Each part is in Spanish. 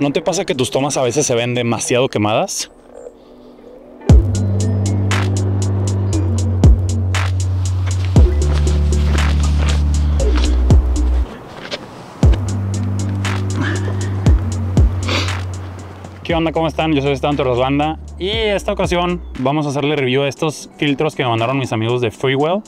¿No te pasa que tus tomas a veces se ven demasiado quemadas? ¿Qué onda? ¿Cómo están? Yo soy Esteban Torres y esta ocasión vamos a hacerle review a estos filtros que me mandaron mis amigos de Freewell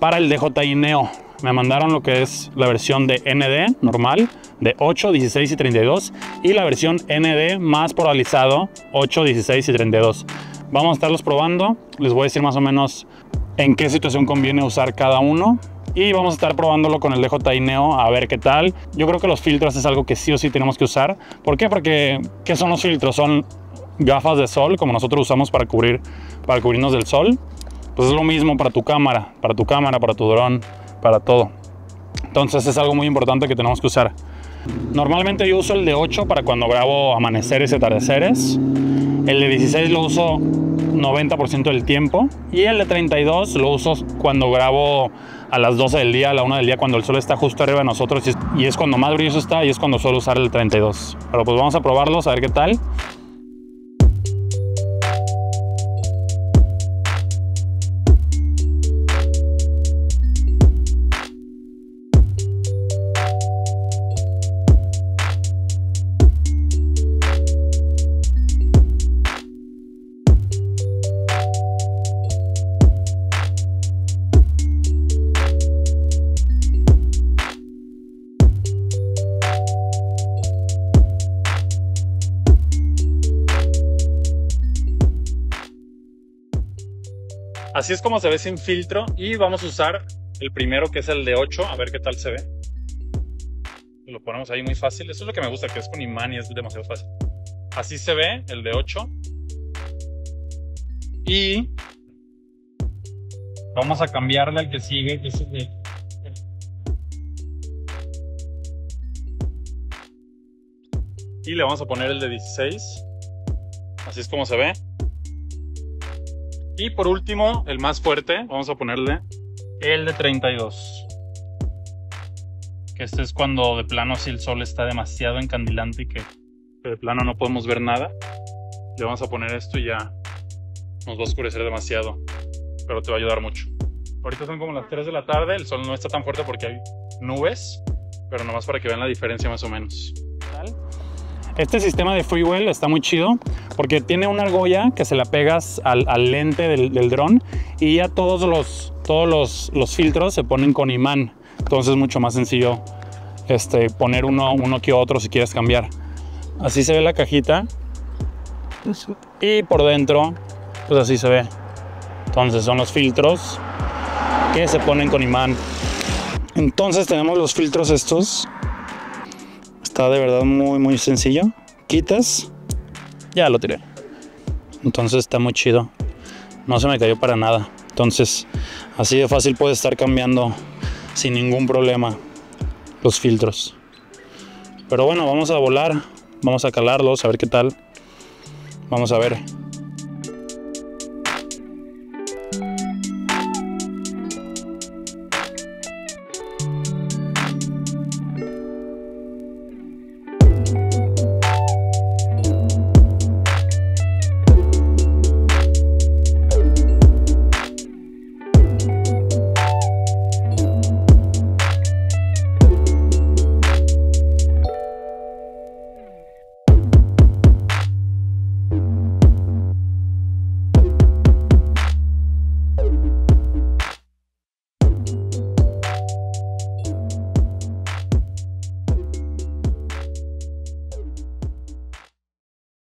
para el DJI Neo. Me mandaron lo que es la versión de ND normal de 8, 16 y 32 y la versión ND más polarizado 8, 16 y 32. Vamos a estarlos probando, les voy a decir más o menos en qué situación conviene usar cada uno y vamos a estar probándolo con el DJI Neo a ver qué tal. Yo creo que los filtros es algo que sí o sí tenemos que usar. ¿Por qué? Porque ¿qué son los filtros? Son gafas de sol como nosotros usamos para cubrir para cubrirnos del sol. Pues es lo mismo para tu cámara, para tu cámara, para tu dron, para todo. Entonces es algo muy importante que tenemos que usar. Normalmente yo uso el de 8 para cuando grabo amaneceres y atardeceres. El de 16 lo uso 90% del tiempo. Y el de 32 lo uso cuando grabo a las 12 del día, a la 1 del día, cuando el sol está justo arriba de nosotros. Y es cuando más brilloso está y es cuando suelo usar el 32. Pero pues vamos a probarlos, a ver qué tal. Así es como se ve sin filtro y vamos a usar el primero que es el de 8, a ver qué tal se ve. Lo ponemos ahí muy fácil, eso es lo que me gusta, que es con imán y es demasiado fácil. Así se ve el de 8. Y vamos a cambiarle al que sigue, que es el y le vamos a poner el de 16 así es como se ve y por último, el más fuerte, vamos a ponerle el de 32. Que este es cuando de plano si el sol está demasiado encandilante y que de plano no podemos ver nada. Le vamos a poner esto y ya nos va a oscurecer demasiado. Pero te va a ayudar mucho. Ahorita son como las 3 de la tarde, el sol no está tan fuerte porque hay nubes, pero nomás para que vean la diferencia más o menos. Este sistema de Freewell está muy chido porque tiene una argolla que se la pegas al, lente del, dron y ya todos, los, todos los, filtros se ponen con imán. Entonces es mucho más sencillo este, poner uno, uno que otro si quieres cambiar. Así se ve la cajita. Y por dentro, pues así se ve. Entonces son los filtros que se ponen con imán. Entonces tenemos los filtros estos Está de verdad muy, muy sencillo. Quitas, ya lo tiré. Entonces está muy chido. No se me cayó para nada. Entonces, así de fácil puede estar cambiando sin ningún problema los filtros. Pero bueno, vamos a volar. Vamos a calarlos, a ver qué tal. Vamos a ver.